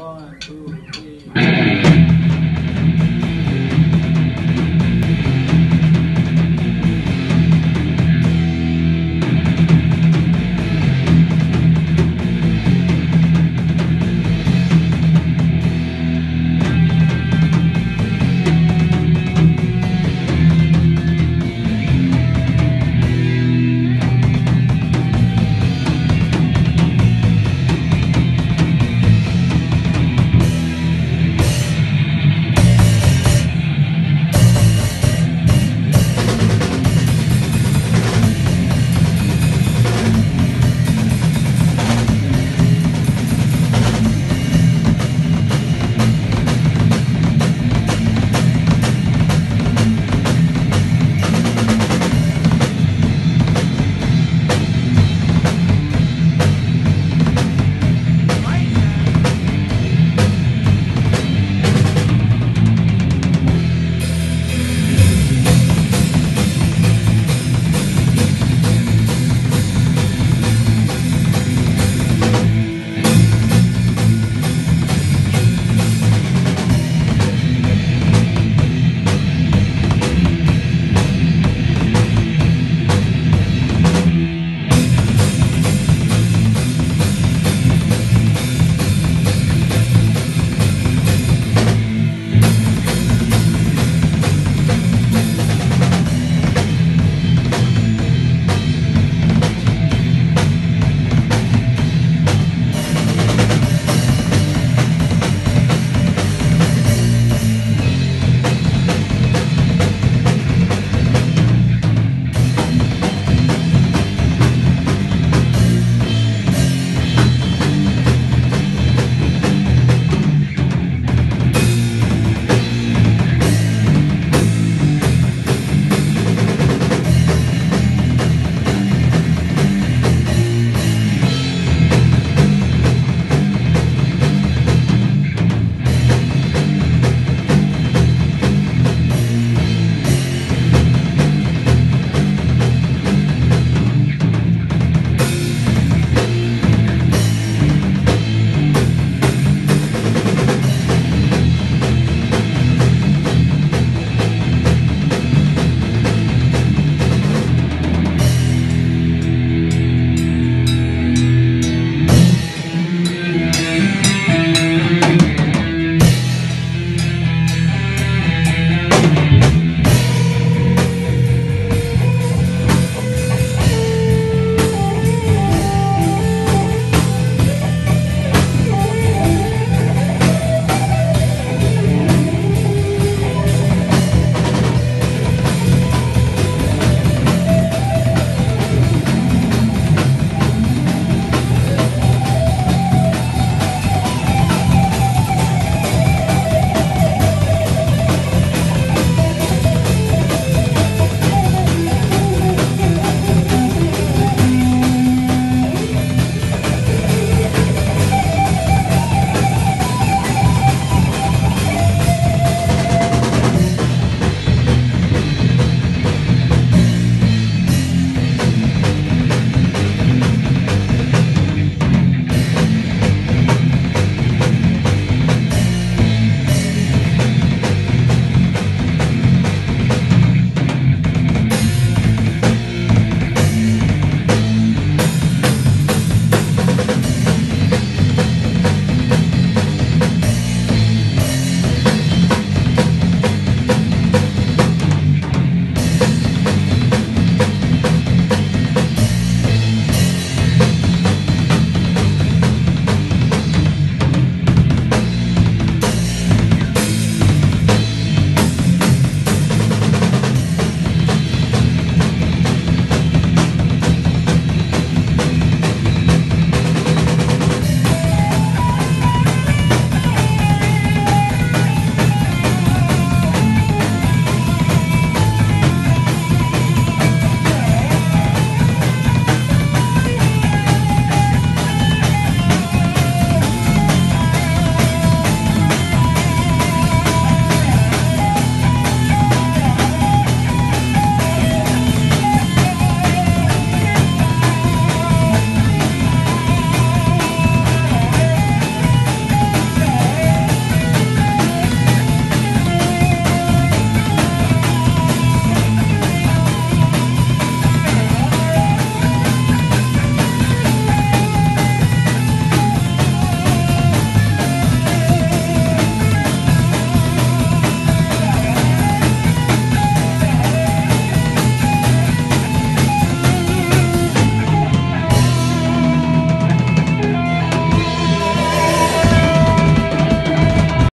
One, two,